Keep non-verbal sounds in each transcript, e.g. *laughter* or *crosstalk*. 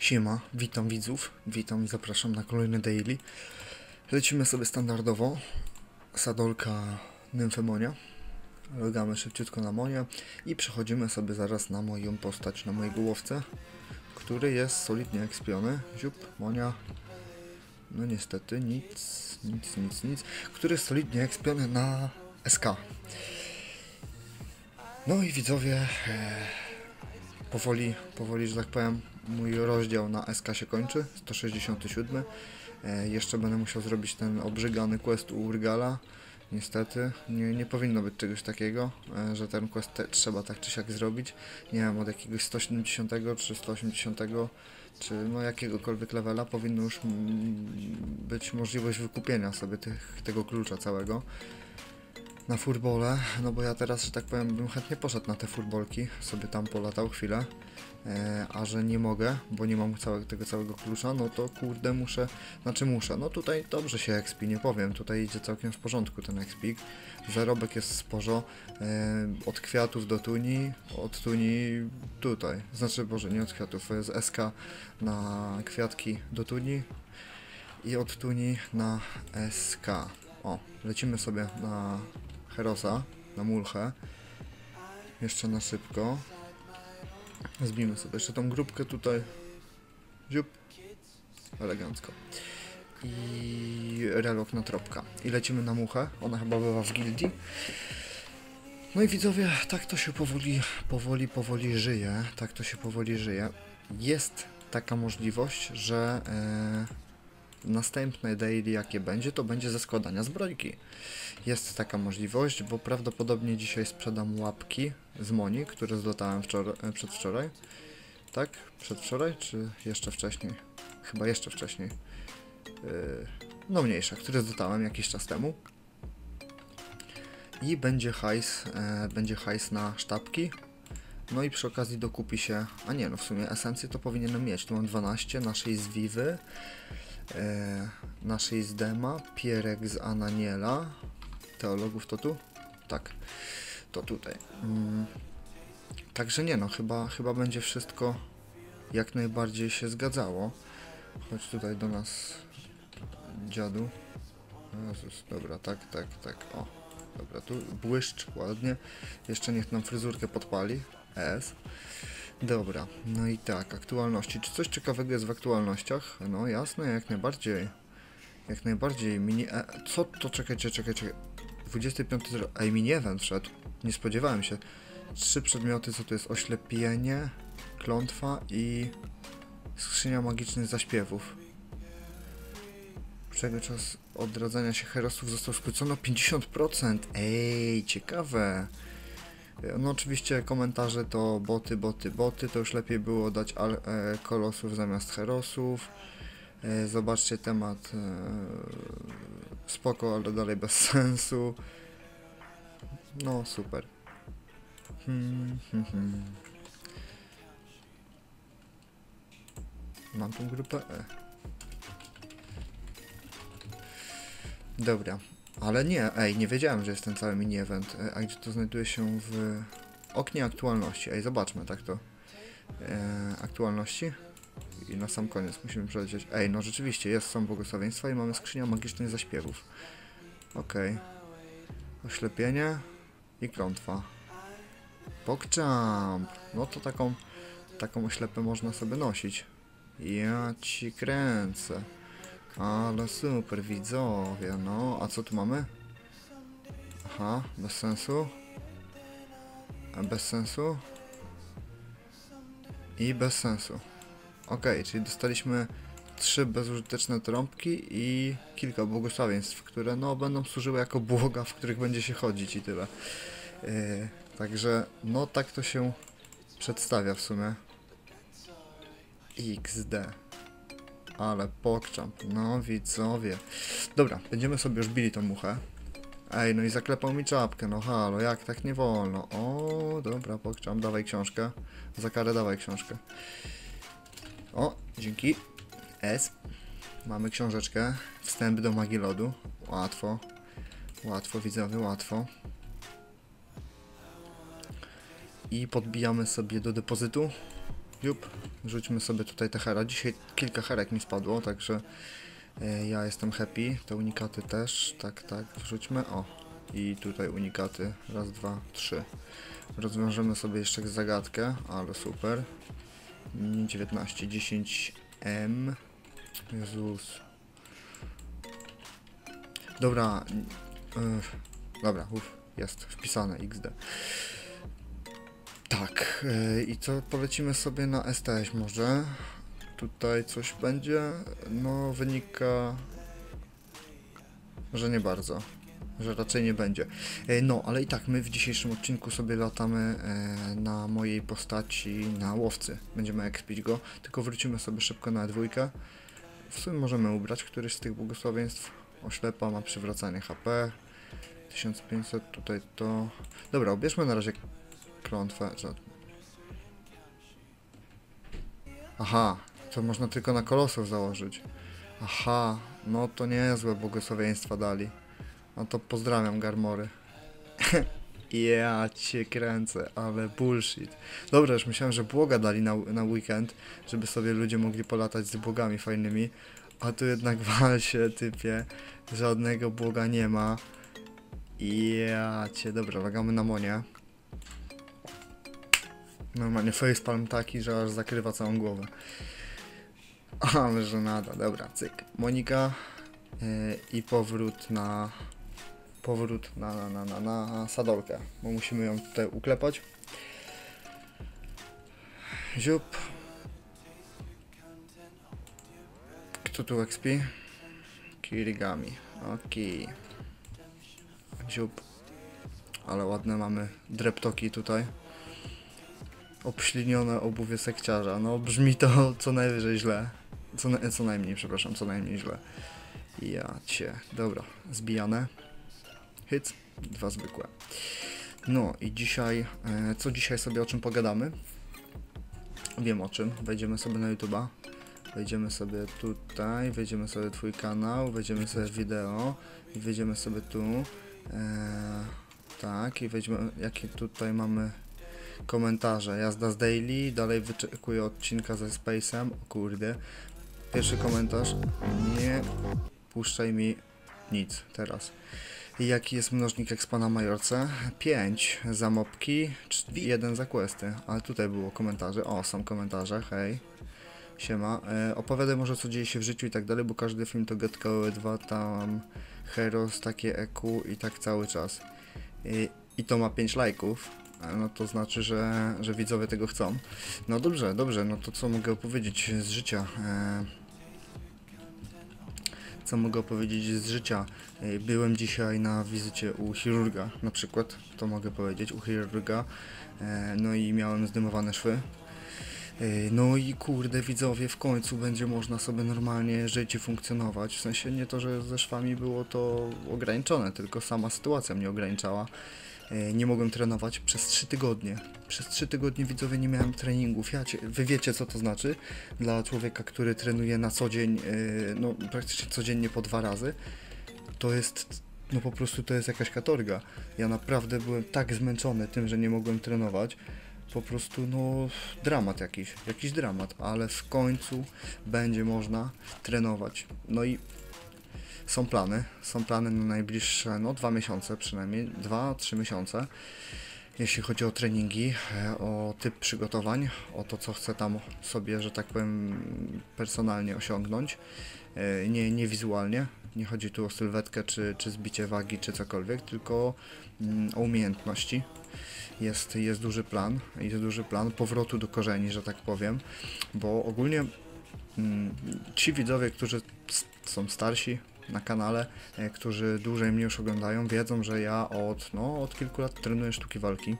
Siema, witam widzów, witam i zapraszam na kolejny daily. Lecimy sobie standardowo. Sadolka Nymfemonia. Legamy szybciutko na Monię i przechodzimy sobie zaraz na moją postać, na mojego łowcę, który jest solidnie ekspiony. Ziup, Monia. No niestety nic, nic, nic, nic. Który jest solidnie ekspiony na SK. No i widzowie, e, powoli, powoli, że tak powiem, mój rozdział na SK się kończy, 167. E, jeszcze będę musiał zrobić ten obrzygany quest u Urgala. Niestety, nie, nie powinno być czegoś takiego, e, że ten quest te, trzeba tak czy siak zrobić. Nie wiem, od jakiegoś 170 czy 180 czy no jakiegokolwiek levela powinno już być możliwość wykupienia sobie tych, tego klucza całego na furbole, no bo ja teraz, że tak powiem, bym chętnie poszedł na te furbolki, sobie tam polatał chwilę, a że nie mogę, bo nie mam tego całego klucza, no to kurde muszę, znaczy muszę, no tutaj dobrze się expi, nie powiem, tutaj idzie całkiem w porządku ten expik, zarobek jest sporo, e, od kwiatów do tuni, od tuni tutaj, znaczy boże, nie od kwiatów, z SK na kwiatki do tuni i od tuni na SK. O, lecimy sobie na Herosa, na Mulchę. Jeszcze na szybko. Zbijmy sobie jeszcze tą grupkę tutaj. Ziup. Elegancko. I relok na tropka. I lecimy na muchę. Ona chyba była w gildii. No i widzowie, tak to się powoli, powoli, powoli żyje. Tak to się powoli żyje. Jest taka możliwość, że e, następne daily jakie będzie, to będzie ze składania zbrojki. Jest taka możliwość, bo prawdopodobnie dzisiaj sprzedam łapki z Moni, które zlotałem wczoraj, e, przedwczoraj. Tak? Przedwczoraj, czy jeszcze wcześniej? Chyba jeszcze wcześniej. Yy, no mniejsza, które zlotałem jakiś czas temu. I będzie hajs, e, będzie hajs na sztabki. No i przy okazji dokupi się, a nie no w sumie esencję to powinienem mieć. Tu mam 12, naszej z Vivy, e, naszej z Dema, Pierek z Ananiela, teologów to tu? Tak, to tutaj. Mm. Także nie no, chyba, chyba będzie wszystko jak najbardziej się zgadzało. Chodź tutaj do nas dziadu. Jezus, dobra, tak, tak, tak, o. Dobra, tu błyszcz, ładnie. Jeszcze niech nam fryzurkę podpali. S. Dobra, no i tak, aktualności. Czy coś ciekawego jest w aktualnościach? No jasne, jak najbardziej. Jak najbardziej. Mini... E, co to? Czekajcie, czekajcie. 25. Ej, mi nie event wszedł. Nie spodziewałem się. Trzy przedmioty, co to jest? Oślepienie, klątwa i skrzynia magicznych zaśpiewów. Czego czas odradzania się herosów został skrócony o 50%. Ej, ciekawe. No oczywiście komentarze to boty, boty, boty. To już lepiej było dać al, e, kolosów zamiast herosów. E, zobaczcie temat e, spoko, ale dalej bez *laughs* sensu. No, super. Hmm, hmm, hmm. Mam tą grupę E. Dobra, ale nie, ej, nie wiedziałem, że jest ten cały mini-event. E, a gdzie to znajduje się w oknie aktualności? Ej, zobaczmy, tak to. E, aktualności. I na sam koniec musimy przelecieć. Ej, no rzeczywiście, jest, są błogosławieństwa i mamy skrzynia magicznych zaśpiewów. Okej. Okay. Oślepienie i klątwa. Pokczamp! No to taką, taką oślepę można sobie nosić. Ja ci kręcę. Ale super, widzowie, no. A co tu mamy? Aha, bez sensu. A bez sensu. I bez sensu. Ok, czyli dostaliśmy trzy bezużyteczne trąbki i kilka błogosławieństw, które no będą służyły jako błoga, w których będzie się chodzić i tyle. Yy, także no tak to się przedstawia w sumie. XD. Ale pokczam. No widzowie. Dobra, będziemy sobie już bili tą muchę. Ej, no i zaklepał mi czapkę, no halo, jak tak nie wolno? O, dobra, pokczam, dawaj książkę. Za karę dawaj książkę. O, dzięki. S. Mamy książeczkę. Wstęp do magii lodu. Łatwo. Łatwo, widzowie, łatwo. I podbijamy sobie do depozytu. Jup, rzućmy sobie tutaj te hera. Dzisiaj kilka herek mi spadło, także e, ja jestem happy. Te unikaty też, tak, tak, wrzućmy. O, i tutaj unikaty. Raz, dwa, trzy. Rozwiążemy sobie jeszcze zagadkę, ale super. Nie 19, 10M. Jezus. Dobra. Yy, dobra, uff, jest wpisane XD. Tak, yy, i co polecimy sobie na STS może? Tutaj coś będzie? No, wynika, że nie bardzo. Że raczej nie będzie. E, No, ale i tak, my w dzisiejszym odcinku sobie latamy e, na mojej postaci na łowcy. Będziemy ekspić go, tylko wrócimy sobie szybko na dwójkę. W sumie możemy ubrać któryś z tych błogosławieństw. Oślepa ma przywracanie HP. 1500, tutaj to... Dobra, ubierzmy na razie klątwę. Za- Aha, to można tylko na kolosów założyć. Aha, no to niezłe błogosławieństwa dali. No to pozdrawiam Garmory. *laughs* ja cię kręcę, ale bullshit. Dobra, już myślałem, że błoga dali na, na weekend, żeby sobie ludzie mogli polatać z błogami fajnymi. A tu jednak *laughs* wal się, typie. Żadnego błoga nie ma. Ja cię, dobra, lagamy na monie. Normalnie facepalm taki, że aż zakrywa całą głowę. Ale że nada, dobra, cyk. Monika yy, i powrót na powrót na, na, na, na, na sadolkę, bo musimy ją tutaj uklepać. Ziup. Kto tu XP? Kirigami. Okej. Ziup. Ale ładne mamy dreptoki tutaj. Obślinione obuwie sekciarza. No brzmi to *laughs* co najwyżej źle. Co, na, co najmniej, przepraszam, co najmniej źle. Ja cię. Dobra, zbijane. Hit, dwa zwykłe. No i dzisiaj, e, co dzisiaj sobie o czym pogadamy? Wiem o czym. Wejdziemy sobie na YouTube'a. Wejdziemy sobie tutaj, wejdziemy sobie twój kanał, wejdziemy sobie wideo i wejdziemy sobie tu. E, tak, i weźmy, jakie tutaj mamy komentarze. Jazda z daily, dalej wyczekuję odcinka ze Space'em. O kurde. Pierwszy komentarz. Nie puszczaj mi nic teraz. Jaki jest mnożnik expa na Majorce? 5 za mopki, 1 za questy. Ale tutaj było komentarze. O, są komentarze, hej. Siema. E, opowiadaj może co dzieje się w życiu i tak dalej, bo każdy film to Getkoły 2, tam Heroes, takie EQ i tak cały czas. I, i to ma 5 lajków. E, No to znaczy, że, że widzowie tego chcą. No dobrze, dobrze, no to co mogę opowiedzieć z życia? E, co mogę powiedzieć z życia? E, Byłem dzisiaj na wizycie u chirurga, na przykład, to mogę powiedzieć, u chirurga, no i miałem zdymowane szwy. No i kurde widzowie, w końcu będzie można sobie normalnie żyć i funkcjonować. W sensie nie to, że ze szwami było to ograniczone, tylko sama sytuacja mnie ograniczała. E, Nie mogłem trenować przez 3 tygodnie. Przez 3 tygodnie widzowie nie miałem treningów. Ja wy wiecie co to znaczy dla człowieka, który trenuje na co dzień, e, no praktycznie codziennie po dwa razy. To jest, no po prostu to jest jakaś katorga. Ja naprawdę byłem tak zmęczony tym, że nie mogłem trenować. Po prostu, no, dramat jakiś, jakiś dramat, ale w końcu będzie można trenować. No i są plany, są plany na najbliższe, no, dwa miesiące przynajmniej, dwa, trzy miesiące. Jeśli chodzi o treningi, e, o typ przygotowań, o to, co chcę tam sobie, że tak powiem, personalnie osiągnąć, e, nie, nie wizualnie. Nie chodzi tu o sylwetkę, czy, czy zbicie wagi, czy cokolwiek, tylko mm, o umiejętności. Jest, jest duży plan, jest duży plan powrotu do korzeni, że tak powiem, bo ogólnie mm, ci widzowie, którzy są starsi na kanale, e, którzy dłużej mnie już oglądają, wiedzą, że ja od, no, od kilku lat trenuję sztuki walki.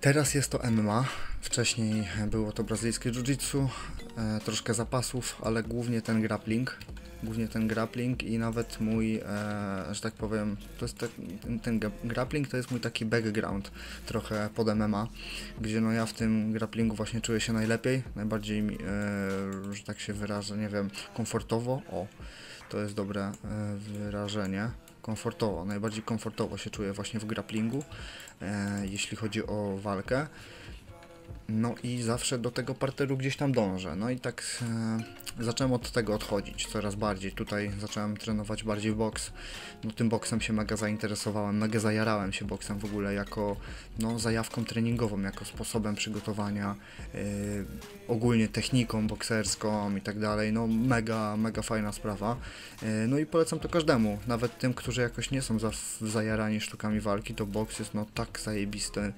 Teraz jest to MMA, wcześniej było to brazylijskie jiu-jitsu, e, troszkę zapasów, ale głównie ten grappling. Głównie ten grappling i nawet mój, e, że tak powiem, to jest tak, ten, grappling to jest mój taki background trochę pod MMA, gdzie no ja w tym grapplingu właśnie czuję się najlepiej, najbardziej, e, że tak się wyrażę, nie wiem, komfortowo, o, to jest dobre e, wyrażenie, komfortowo, najbardziej komfortowo się czuję właśnie w grapplingu, e, jeśli chodzi o walkę. No i zawsze do tego parteru gdzieś tam dążę. No i tak e, zacząłem od tego odchodzić coraz bardziej. Tutaj zacząłem trenować bardziej boks. No tym boksem się mega zainteresowałem, mega zajarałem się boksem w ogóle jako no, zajawką treningową, jako sposobem przygotowania, e, ogólnie techniką bokserską i tak dalej. No mega, mega fajna sprawa. E, no i polecam to każdemu, nawet tym, którzy jakoś nie są za, zajarani sztukami walki, to boks jest no tak zajebisty.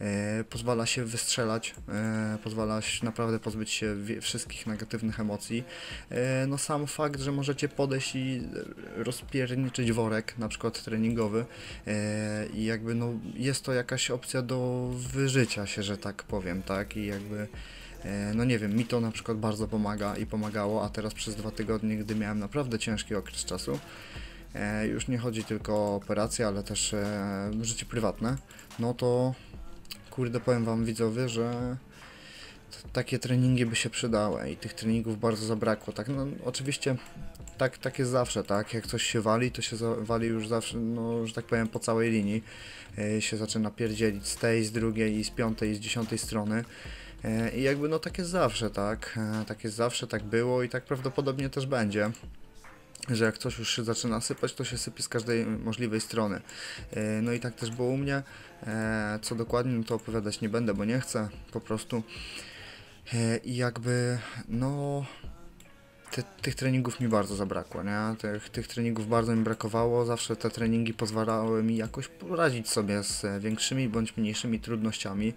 E, pozwala się wystrzelać, e, pozwala się naprawdę pozbyć się wszystkich negatywnych emocji. E, no sam fakt, że możecie podejść i rozpierniczyć worek, na przykład treningowy e, i jakby no jest to jakaś opcja do wyżycia się, że tak powiem, tak? I jakby e, no nie wiem, mi to na przykład bardzo pomaga i pomagało, a teraz przez dwa tygodnie, gdy miałem naprawdę ciężki okres czasu, już nie chodzi tylko o operacje, ale też życie prywatne, no to kurde powiem wam widzowie, że takie treningi by się przydały i tych treningów bardzo zabrakło, tak, no oczywiście tak, tak jest zawsze, tak, jak coś się wali, to się wali już zawsze, no, że tak powiem, po całej linii, e, się zaczyna pierdzielić z tej, z drugiej, i z piątej, i z dziesiątej strony, E, I jakby no tak jest zawsze, tak? E, Tak jest zawsze, tak było i tak prawdopodobnie też będzie. Że jak coś już się zaczyna sypać, to się sypie z każdej możliwej strony. No i tak też było u mnie. Co dokładnie, no to opowiadać nie będę, bo nie chcę po prostu. E, I jakby, no. Te, tych treningów mi bardzo zabrakło, nie? Tych, tych treningów bardzo mi brakowało. Zawsze te treningi pozwalały mi jakoś poradzić sobie z większymi bądź mniejszymi trudnościami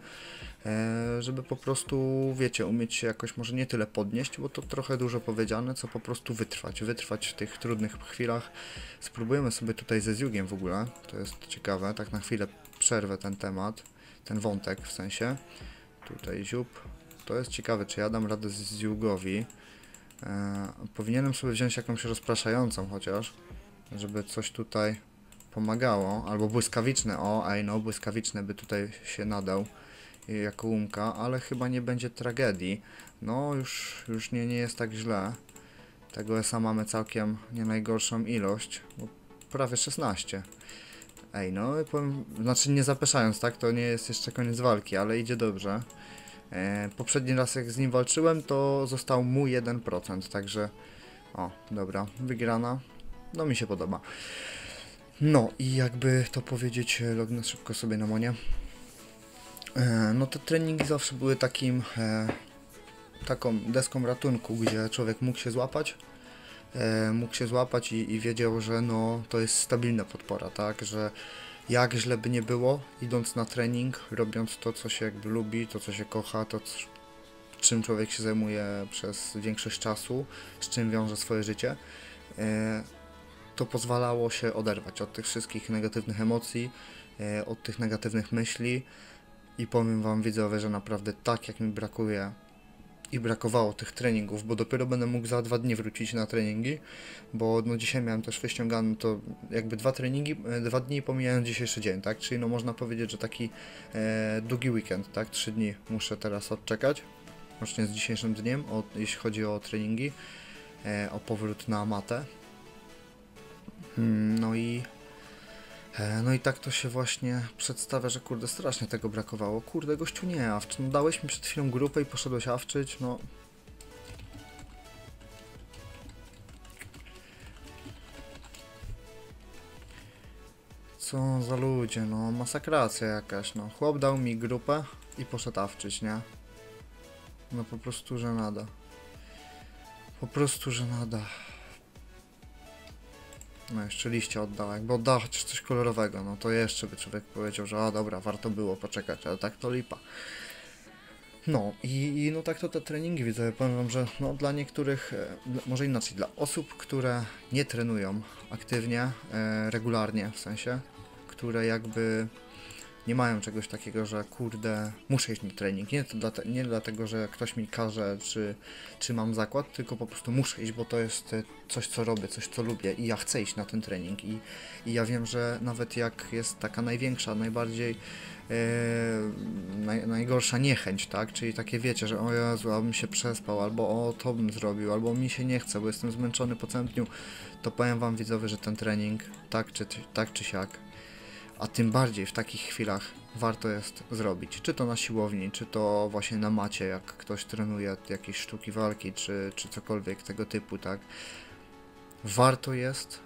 e, żeby po prostu, wiecie, umieć się jakoś może nie tyle podnieść, bo to trochę dużo powiedziane, co po prostu wytrwać, wytrwać w tych trudnych chwilach. Spróbujemy sobie tutaj ze Zjugiem w ogóle, to jest ciekawe, tak na chwilę przerwę ten temat, ten wątek w sensie. Tutaj Ziub, to jest ciekawe, czy ja dam radę z Zjugowi. E, powinienem sobie wziąć jakąś rozpraszającą chociaż, żeby coś tutaj pomagało, albo błyskawiczne, o, ej no, błyskawiczne by tutaj się nadał jako umka, ale chyba nie będzie tragedii. No, już, już nie, nie jest tak źle. Tego ESA mamy całkiem nie najgorszą ilość, prawie 16. Ej, no, powiem, znaczy nie zapeszając, tak, to nie jest jeszcze koniec walki, ale idzie dobrze. E, poprzedni raz jak z nim walczyłem, to został mu 1%, także o, dobra, wygrana. No mi się podoba. No i jakby to powiedzieć, e, lognę szybko sobie na monie. E, No te treningi zawsze były takim e, taką deską ratunku, gdzie człowiek mógł się złapać, e, mógł się złapać i, i wiedział, że no to jest stabilna podpora, tak, że jak źle by nie było, idąc na trening, robiąc to, co się jakby lubi, to, co się kocha, to, czym człowiek się zajmuje przez większość czasu, z czym wiąże swoje życie, e, to pozwalało się oderwać od tych wszystkich negatywnych emocji, e, od tych negatywnych myśli, i powiem Wam widzowie, że naprawdę tak jak mi brakuje i brakowało tych treningów, bo dopiero będę mógł za dwa dni wrócić na treningi, bo no dzisiaj miałem też wyściągany to jakby dwa treningi, e, dwa dni pomijając dzisiejszy dzień, tak? Czyli no można powiedzieć, że taki e, długi weekend, tak? Trzy dni muszę teraz odczekać, łącznie z dzisiejszym dniem, o, jeśli chodzi o treningi, e, o powrót na matę. Mm, No i No i tak to się właśnie przedstawia, że kurde strasznie tego brakowało. Kurde gościu nie awcz. No dałeś mi przed chwilą grupę i poszedłeś awczyć, no. Co za ludzie, no masakracja jakaś, no. Chłop dał mi grupę i poszedł awczyć, nie? No po prostu, że nada. Po prostu, że nada. No jeszcze liście oddała, jakby oddała chociaż coś kolorowego, no to jeszcze by człowiek powiedział, że a dobra, warto było poczekać, ale tak to lipa. No i, i no tak to te treningi widzę, powiem wam, że no dla niektórych, e, dla- może inaczej, dla osób, które nie trenują aktywnie, e, regularnie w sensie, które jakby nie mają czegoś takiego, że kurde, muszę iść na trening. Nie, to dlate, nie dlatego, że ktoś mi każe, czy, czy mam zakład, tylko po prostu muszę iść, bo to jest e, coś, co robię, coś, co lubię i ja chcę iść na ten trening. I, i ja wiem, że nawet jak jest taka największa, najbardziej e, naj, najgorsza niechęć, tak? Czyli takie wiecie, że o Jezu, abym się przespał, albo o to bym zrobił, albo mi się nie chce, bo jestem zmęczony po całym dniu, to powiem wam widzowie, że ten trening, tak czy, tak czy siak, a tym bardziej w takich chwilach warto jest zrobić. Czy to na siłowni, czy to właśnie na macie, jak ktoś trenuje jakieś sztuki walki, czy, czy cokolwiek tego typu, tak? Warto jest,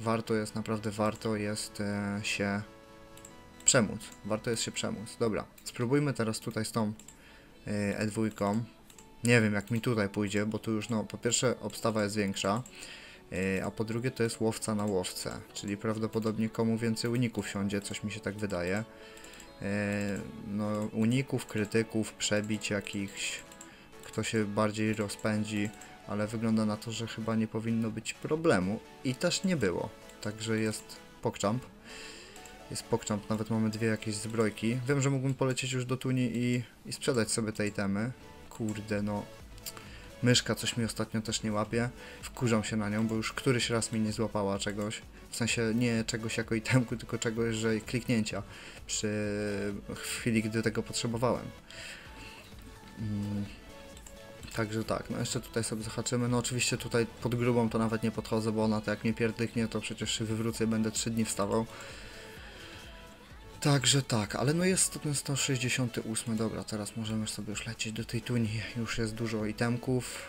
warto jest, naprawdę warto jest e, się przemóc. Warto jest się przemóc. Dobra, spróbujmy teraz tutaj z tą e, E2. Nie wiem jak mi tutaj pójdzie, bo tu już no po pierwsze obstawa jest większa, a po drugie to jest łowca na łowce, czyli prawdopodobnie komu więcej uników siądzie, coś mi się tak wydaje. E, no uników, krytyków, przebić jakichś, kto się bardziej rozpędzi, ale wygląda na to, że chyba nie powinno być problemu i też nie było. Także jest pokczamp. Jest pokczamp, nawet mamy dwie jakieś zbrojki. Wiem, że mógłbym polecieć już do Tuni i, i sprzedać sobie te itemy. Kurde, no. Myszka coś mi ostatnio też nie łapie. Wkurzam się na nią, bo już któryś raz mi nie złapała czegoś. W sensie nie czegoś jako itemku, tylko czegoś, że kliknięcia przy chwili, gdy tego potrzebowałem. Mm. Także tak, no jeszcze tutaj sobie zahaczymy. No oczywiście tutaj pod grubą to nawet nie podchodzę, bo ona to jak mnie pierdyknie, to przecież się wywrócę i będę 3 dni wstawał. Także tak, ale no jest ten 168, dobra, teraz możemy sobie już lecieć do tej tuni, już jest dużo itemków,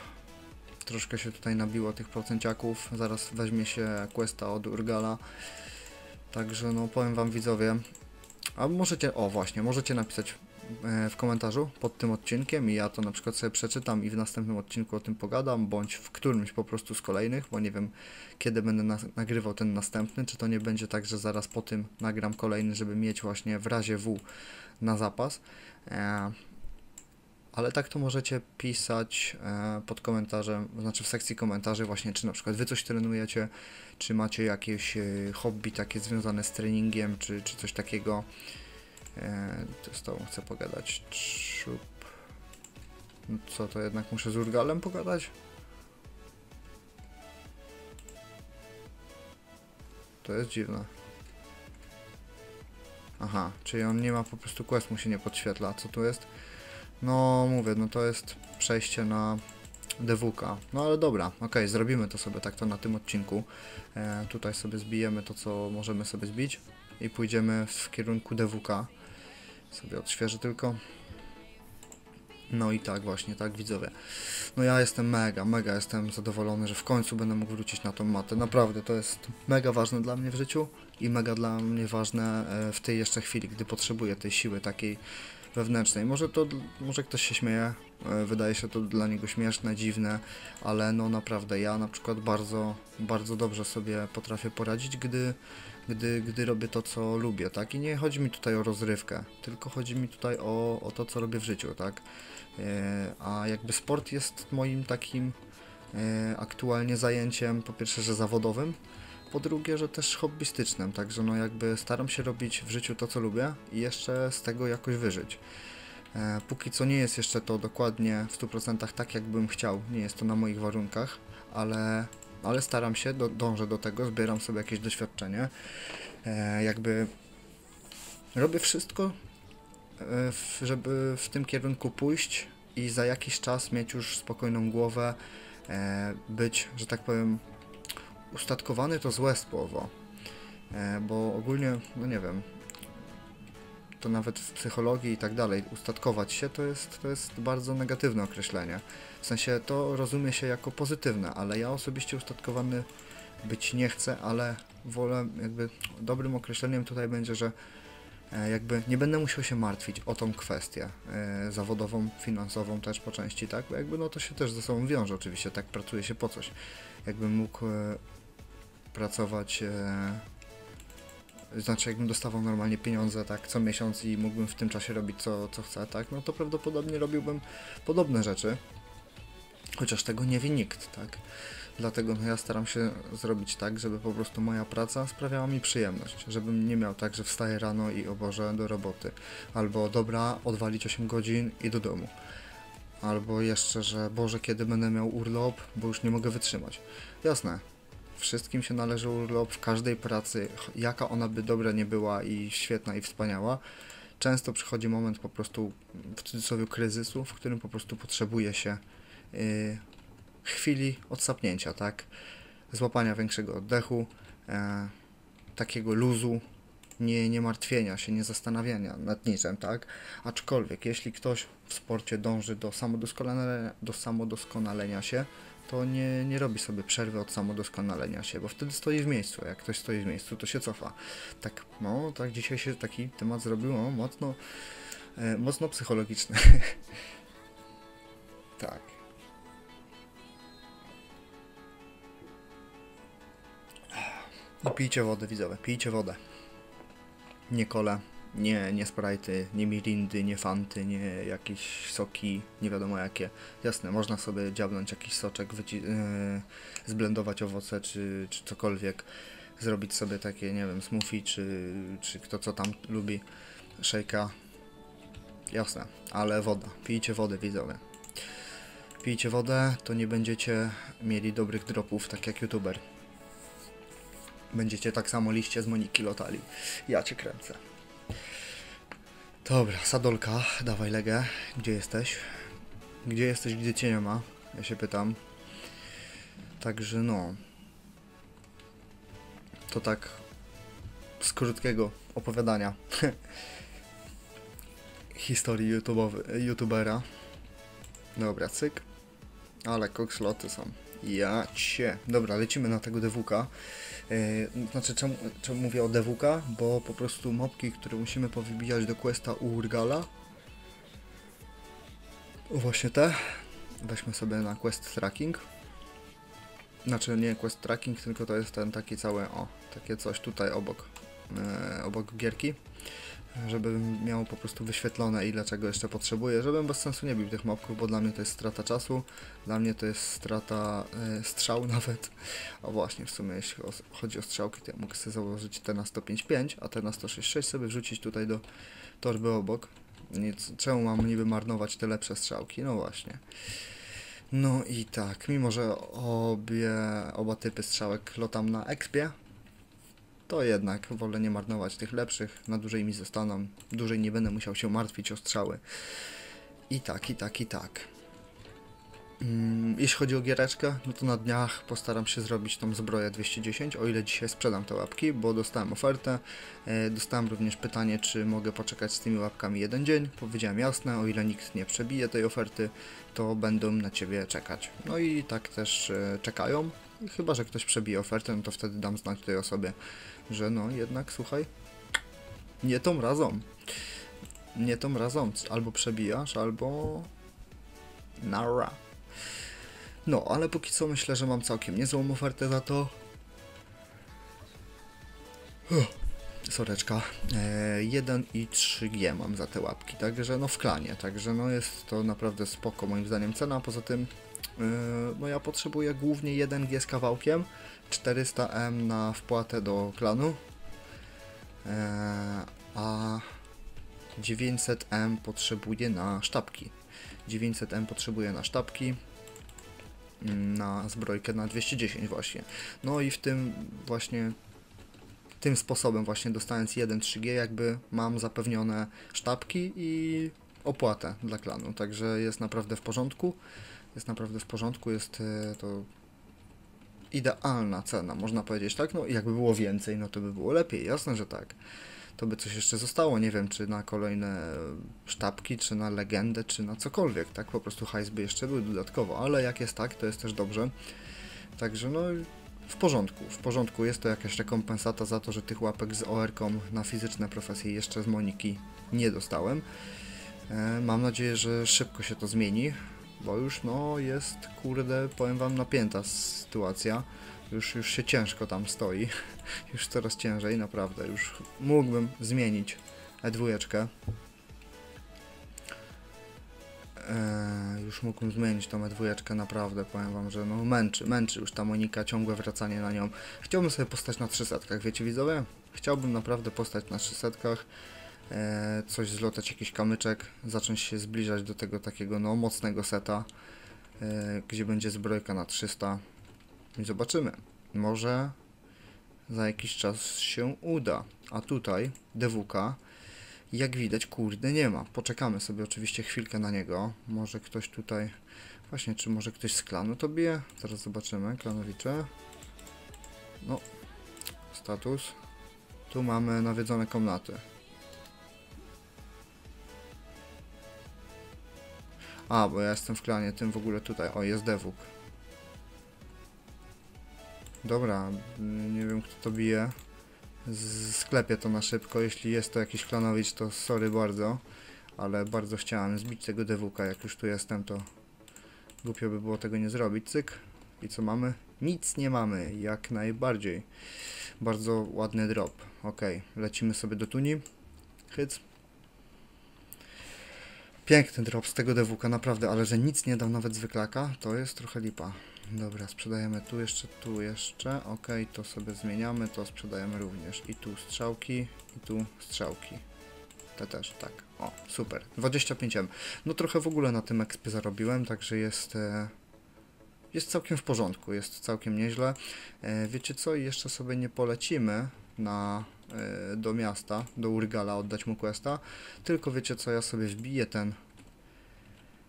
troszkę się tutaj nabiło tych procenciaków, zaraz weźmie się questa od Urgala, także no powiem wam widzowie, a możecie, o właśnie, możecie napisać w komentarzu pod tym odcinkiem i ja to na przykład sobie przeczytam i w następnym odcinku o tym pogadam, bądź w którymś po prostu z kolejnych, bo nie wiem kiedy będę na nagrywał ten następny, czy to nie będzie tak, że zaraz po tym nagram kolejny, żeby mieć właśnie w razie W na zapas. E, ale tak to możecie pisać e, pod komentarzem, znaczy w sekcji komentarzy właśnie, czy na przykład wy coś trenujecie, czy macie jakieś e, hobby takie związane z treningiem, czy, czy coś takiego. E, to z tobą chcę pogadać. Czup. No co, to jednak muszę z Urgalem pogadać? To jest dziwne. Aha, czyli on nie ma po prostu quest, mu się nie podświetla. Co tu jest? No, mówię, no to jest przejście na DWK. No ale dobra, ok, zrobimy to sobie tak to na tym odcinku. E, tutaj sobie zbijemy to, co możemy sobie zbić i pójdziemy w kierunku DWK. Sobie odświeżę tylko. No i tak właśnie, tak widzowie. No ja jestem mega, mega jestem zadowolony, że w końcu będę mógł wrócić na tą matę. Naprawdę, to jest mega ważne dla mnie w życiu i mega dla mnie ważne e, w tej jeszcze chwili, gdy potrzebuję tej siły takiej wewnętrznej. Może to, może ktoś się śmieje, e, wydaje się to dla niego śmieszne, dziwne, ale no naprawdę ja na przykład bardzo, bardzo dobrze sobie potrafię poradzić, gdy, gdy, gdy robię to, co lubię, tak? I nie chodzi mi tutaj o rozrywkę, tylko chodzi mi tutaj o, o to, co robię w życiu, tak? E, a jakby sport jest moim takim e, aktualnie zajęciem, po pierwsze, że zawodowym, po drugie, że też hobbystycznym, także no jakby staram się robić w życiu to, co lubię i jeszcze z tego jakoś wyżyć. E, póki co nie jest jeszcze to dokładnie w 100% tak, jakbym chciał, nie jest to na moich warunkach, ale, ale staram się, do, dążę do tego, zbieram sobie jakieś doświadczenie. E, jakby robię wszystko, e, w, żeby w tym kierunku pójść i za jakiś czas mieć już spokojną głowę, e, być, że tak powiem, ustatkowany to złe słowo, e, bo ogólnie, no nie wiem, to nawet w psychologii i tak dalej, ustatkować się to jest, to jest bardzo negatywne określenie. W sensie to rozumie się jako pozytywne, ale ja osobiście ustatkowany być nie chcę, ale wolę, jakby dobrym określeniem tutaj będzie, że e, jakby nie będę musiał się martwić o tą kwestię e, zawodową, finansową też po części, tak? Bo jakby no to się też ze sobą wiąże oczywiście, tak pracuje się po coś. Jakbym mógł e, pracować, e, znaczy jakbym dostawał normalnie pieniądze tak co miesiąc i mógłbym w tym czasie robić co, co chcę, tak, no to prawdopodobnie robiłbym podobne rzeczy, chociaż tego nie wie nikt, tak. Dlatego no, ja staram się zrobić tak, żeby po prostu moja praca sprawiała mi przyjemność, żebym nie miał tak, że wstaję rano i o Boże do roboty, albo dobra, odwalić 8 godzin i do domu. Albo jeszcze, że Boże, kiedy będę miał urlop, bo już nie mogę wytrzymać. Jasne, wszystkim się należy urlop w każdej pracy, jaka ona by dobra nie była i świetna i wspaniała. Często przychodzi moment po prostu w cudzysłowie kryzysu, w którym po prostu potrzebuje się yy, chwili odsapnięcia, tak? Złapania większego oddechu, e, takiego luzu, nie, nie martwienia się, nie zastanawiania nad niczym, tak? Aczkolwiek, jeśli ktoś w sporcie dąży do samodoskonalenia, do samodoskonalenia się, to nie, nie robi sobie przerwy od samodoskonalenia się, bo wtedy stoi w miejscu. Jak ktoś stoi w miejscu, to się cofa. Tak, no, tak dzisiaj się taki temat zrobił, no, mocno, e, mocno psychologiczny. *laughs* tak. I pijcie wodę, widzowie, pijcie wodę. Nie kole, nie, nie sprajty, nie mirindy, nie fanty, nie jakieś soki, nie wiadomo jakie. Jasne, można sobie dziabnąć jakiś soczek, yy, zblendować owoce czy, czy cokolwiek, zrobić sobie takie, nie wiem, smoothie, czy, czy kto co tam lubi, szejka. Jasne, ale woda, pijcie wodę, widzowie. Pijcie wodę, to nie będziecie mieli dobrych dropów, tak jak youtuber. Będziecie tak samo liście z Moniki lotali. Ja cię kręcę. Dobra, Sadolka, dawaj legę. Gdzie jesteś? Gdzie jesteś, gdzie cię nie ma? Ja się pytam. Także no. To tak z krótkiego opowiadania *laughs* historii youtubera. Dobra, cyk. Ale koksloty są. Ja cię. Dobra, lecimy na tego DWK. Yy, znaczy, czemu, czemu mówię o DWK? Bo po prostu mopki, które musimy powybijać do questa u Urgala. Właśnie te. Weźmy sobie na quest tracking. Znaczy nie quest tracking, tylko to jest ten taki cały, o, takie coś tutaj obok, e, obok gierki. Żeby miało po prostu wyświetlone ile czego jeszcze potrzebuję, żebym bez sensu nie bił tych mopków, bo dla mnie to jest strata czasu, dla mnie to jest strata e, strzał *laughs* nawet. A właśnie, w sumie jeśli chodzi o strzałki, to ja mogę sobie założyć te na 105.5, a te na 106.6 sobie wrzucić tutaj do torby obok. Nic, czemu mam niby marnować te lepsze strzałki? No właśnie. No i tak, mimo że obie, oba typy strzałek lotam na expie, to jednak wolę nie marnować tych lepszych, na dłużej mi zostaną, dłużej nie będę musiał się martwić o strzały. I tak, i tak, i tak. Mm, Jeśli chodzi o giereczkę, no to na dniach postaram się zrobić tą zbroję 210, o ile dzisiaj sprzedam te łapki, bo dostałem ofertę. E, Dostałem również pytanie, czy mogę poczekać z tymi łapkami jeden dzień. Powiedziałem jasne, o ile nikt nie przebije tej oferty, to będą na ciebie czekać. No i tak też e, czekają. Chyba, że ktoś przebije ofertę, no to wtedy dam znać tej osobie, że no jednak słuchaj, nie tą razą. Nie tą razą. Albo przebijasz, albo nara. No, ale póki co myślę, że mam całkiem niezłą ofertę za to. Uff, Soreczka. E, 1 i 3G mam za te łapki, także no w klanie, także no jest to naprawdę spoko moim zdaniem cena, poza tym e, no ja potrzebuję głównie 1G z kawałkiem, 400M na wpłatę do klanu, e, a 900M potrzebuję na sztabki. 900M potrzebuję na sztabki, mm, na zbrojkę na 210 właśnie. No i w tym właśnie tym sposobem właśnie dostając 1.3G jakby mam zapewnione sztabki i opłatę dla klanu, także jest naprawdę w porządku. Jest naprawdę w porządku, jest e, to idealna cena, można powiedzieć tak. No jakby było więcej, no to by było lepiej, jasne, że tak. To by coś jeszcze zostało, nie wiem, czy na kolejne sztabki, czy na legendę, czy na cokolwiek, tak? Po prostu hajs by jeszcze był dodatkowo, ale jak jest tak, to jest też dobrze. Także no w porządku, w porządku. Jest to jakaś rekompensata za to, że tych łapek z OR-ką na fizyczne profesje jeszcze z Moniki nie dostałem. E, mam nadzieję, że szybko się to zmieni, bo już no jest, kurde, powiem wam, napięta sytuacja. Już, już się ciężko tam stoi. *laughs* Już coraz ciężej, naprawdę. Już mógłbym zmienić E2. Eee, już mógłbym zmienić tą E2, naprawdę, powiem wam, że no męczy, męczy już ta Monika, ciągłe wracanie na nią. Chciałbym sobie postać na 300, wiecie widzowie? Chciałbym naprawdę postać na 300, eee, coś zlotać, jakiś kamyczek, zacząć się zbliżać do tego takiego no mocnego seta, eee, gdzie będzie zbrojka na 300 i zobaczymy. Może za jakiś czas się uda. A tutaj DWK jak widać, kurde, nie ma. Poczekamy sobie oczywiście chwilkę na niego. Może ktoś tutaj... Właśnie, czy może ktoś z klanu to bije? Zaraz zobaczymy. Klanowicze. No. Status. Tu mamy nawiedzone komnaty. A, bo ja jestem w klanie tym w ogóle tutaj. O, jest Dewuk. Dobra, mm, nie wiem kto to bije. Sklepię to na szybko. Jeśli jest to jakiś klanowicz, to sorry bardzo. Ale bardzo chciałem zbić tego Dewuka. Jak już tu jestem, to głupio by było tego nie zrobić. Cyk. I co mamy? Nic nie mamy, jak najbardziej. Bardzo ładny drop. Ok, lecimy sobie do Tuni. Hyc. Piękny drop z tego DWK, naprawdę, ale że nic nie dał nawet zwyklaka, to jest trochę lipa. Dobra, sprzedajemy tu jeszcze, tu jeszcze. Ok, to sobie zmieniamy, to sprzedajemy również. I tu strzałki, i tu strzałki. Te też, tak. O, super. 25M. No trochę w ogóle na tym ekspie zarobiłem, także jest... E, jest całkiem w porządku, jest całkiem nieźle. E, wiecie co, jeszcze sobie nie polecimy na, e, do miasta, do Urgala oddać mu questa, tylko wiecie co, ja sobie wbiję ten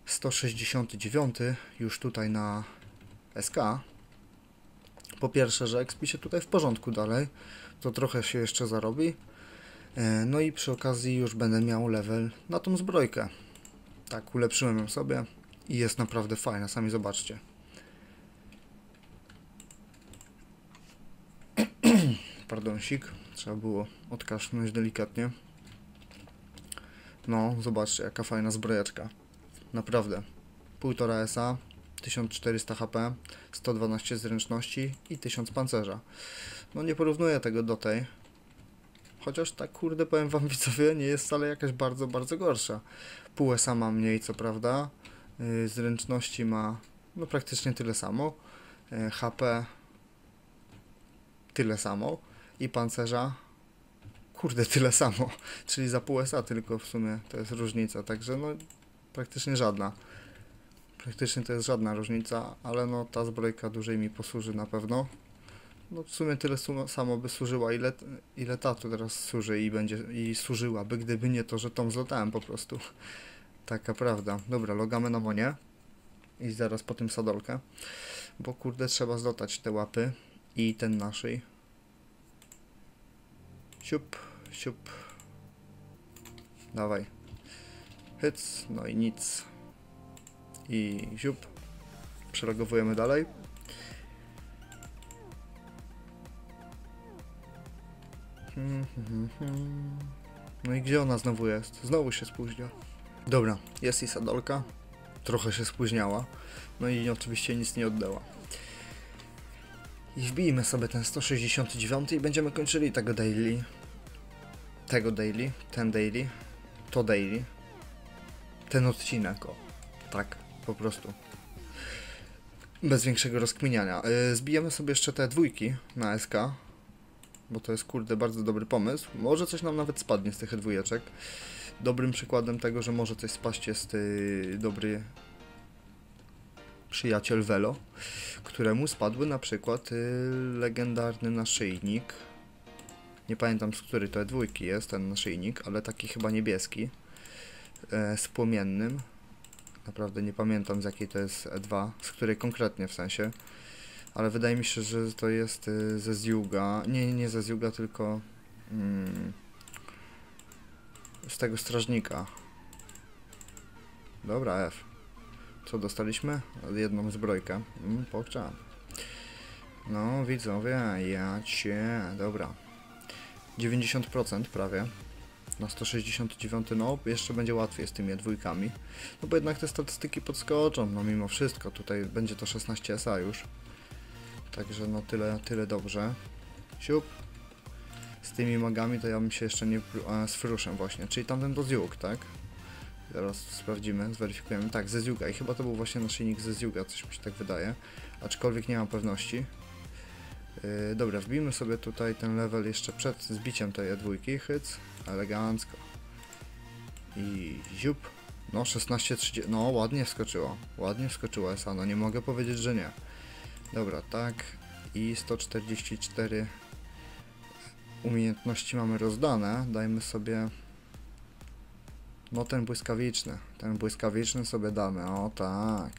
169 już tutaj na SK. Po pierwsze, że expi się tutaj w porządku dalej, to trochę się jeszcze zarobi. E, no i przy okazji już będę miał level na tą zbrojkę. Tak, ulepszyłem ją sobie i jest naprawdę fajna, sami zobaczcie. *clears throat* Pardonsik, trzeba było odkasznąć delikatnie. No, zobaczcie, jaka fajna zbrojeczka. Naprawdę. 1,5 SA, 1400 HP, 112 zręczności i 1000 pancerza. No nie porównuję tego do tej. Chociaż tak kurde powiem wam *laughs* widzowie, nie jest wcale jakaś bardzo, bardzo gorsza. Pół SA ma mniej co prawda. Yy, zręczności ma no praktycznie tyle samo. Yy, HP tyle samo i pancerza kurde tyle samo, *laughs* czyli za pół SA tylko w sumie to jest różnica, także no praktycznie żadna. Praktycznie to jest żadna różnica, ale no ta zbrojka dłużej mi posłuży na pewno. No w sumie tyle samo by służyła, ile, ile ta tu teraz służy i będzie i służyłaby, gdyby nie to, że tą zlotałem po prostu. Taka prawda. Dobra, logamy na monie i zaraz po tym sadolkę, bo kurde trzeba zlotać te łapy i ten naszyj. Siup, siup. Dawaj. Hyc, no i nic. I siup. Przelogowujemy dalej. No i gdzie ona znowu jest? Znowu się spóźnia. Dobra, jest i sadolka. Trochę się spóźniała. No i oczywiście nic nie oddała. I wbijmy sobie ten 169 i będziemy kończyli tego daily. Tego daily, ten daily, to daily. Ten odcinek, o. Tak, po prostu. Bez większego rozkminiania. Yy, zbijemy sobie jeszcze te dwójki na SK. Bo to jest kurde bardzo dobry pomysł. Może coś nam nawet spadnie z tych dwójeczek. Dobrym przykładem tego, że może coś spaść jest yy, dobry przyjaciel Velo, któremu spadły na przykład y, legendarny naszyjnik. Nie pamiętam z której to dwójki jest ten naszyjnik, ale taki chyba niebieski e, z płomiennym. Naprawdę nie pamiętam z jakiej to jest E2, z której konkretnie w sensie. Ale wydaje mi się, że to jest y, ze Zjuga. Nie, nie ze Zjuga, tylko mm, z tego strażnika. Dobra, F. Co dostaliśmy? Jedną zbrojkę. Mm, pokczam. No, widzowie, ja cię. Dobra. 90% prawie. Na 169, no jeszcze będzie łatwiej z tymi dwójkami. No bo jednak te statystyki podskoczą, no mimo wszystko. Tutaj będzie to 16 SA już. Także no tyle, tyle dobrze. Siup. Z tymi magami to ja bym się jeszcze nie... A, z fruszem właśnie, czyli tamten to zjug, tak? Zaraz sprawdzimy, zweryfikujemy. Tak, ze Zjuga i chyba to był właśnie naszyjnik ze Zjuga, coś mi się tak wydaje. Aczkolwiek nie mam pewności. Yy, dobra, wbijmy sobie tutaj ten level jeszcze przed zbiciem tej dwójki. Hyc, elegancko. I ziup. No, 16.30. No, ładnie wskoczyło. Ładnie wskoczyło SA, no nie mogę powiedzieć, że nie. Dobra, tak. I 144 umiejętności mamy rozdane. Dajmy sobie no ten błyskawiczny, ten błyskawiczny sobie damy, o tak.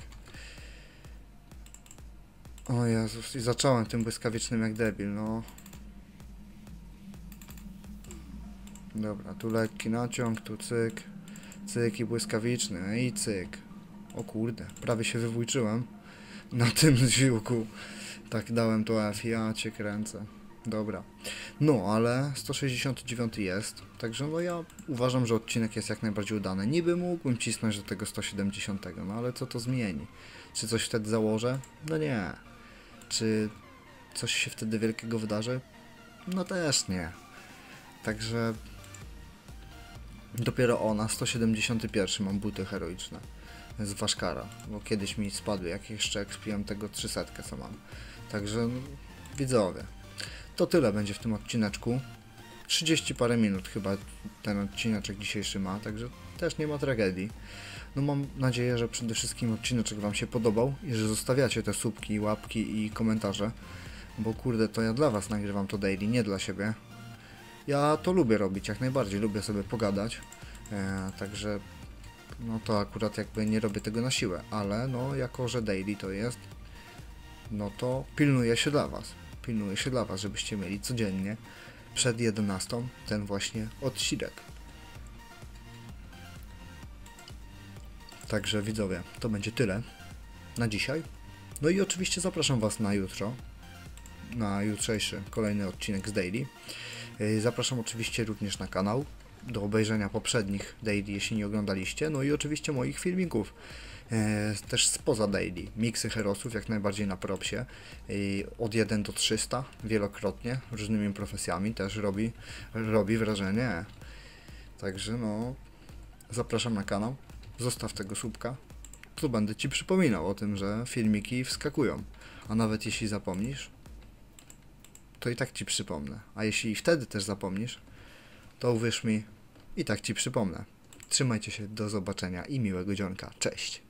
O Jezus, i zacząłem tym błyskawicznym jak debil, no. Dobra, tu lekki naciąg, tu cyk. Cyk i błyskawiczny, no i cyk. O kurde, prawie się wywłóczyłem na tym *laughs* ziółku. Tak dałem to F, ja cię kręcę. Dobra. No, ale 169 jest, także no ja uważam, że odcinek jest jak najbardziej udany. Niby mógłbym cisnąć do tego 170, no ale co to zmieni? Czy coś wtedy założę? No nie. Czy coś się wtedy wielkiego wydarzy? No też nie. Także dopiero ona, 171 mam buty heroiczne z Waszkara, bo kiedyś mi spadły, jak jeszcze ekspiłem tego 300 co mam. Także no, widzowie, to tyle będzie w tym odcineczku. 30 parę minut chyba ten odcineczek dzisiejszy ma, także też nie ma tragedii. No mam nadzieję, że przede wszystkim odcineczek Wam się podobał i że zostawiacie te słupki, łapki i komentarze, bo kurde, to ja dla Was nagrywam to daily, nie dla siebie. Ja to lubię robić, jak najbardziej, lubię sobie pogadać, e, także no to akurat jakby nie robię tego na siłę, ale no jako, że daily to jest, no to pilnuję się dla Was. Pilnuję się dla Was, żebyście mieli codziennie przed 11 ten właśnie odcinek. Także widzowie, to będzie tyle na dzisiaj. No i oczywiście zapraszam Was na jutro, na jutrzejszy kolejny odcinek z Daily. Yy, Zapraszam oczywiście również na kanał do obejrzenia poprzednich daily, jeśli nie oglądaliście. No i oczywiście moich filmików. E, też spoza daily. Miksy herosów jak najbardziej na propsie. E, od 1 do 300 wielokrotnie, różnymi profesjami też robi, robi wrażenie. Także no, zapraszam na kanał. Zostaw tego słupka. Tu będę Ci przypominał o tym, że filmiki wskakują. A nawet jeśli zapomnisz, to i tak Ci przypomnę. A jeśli wtedy też zapomnisz, to uwierz mi, i tak Ci przypomnę. Trzymajcie się, do zobaczenia i miłego dzionka. Cześć!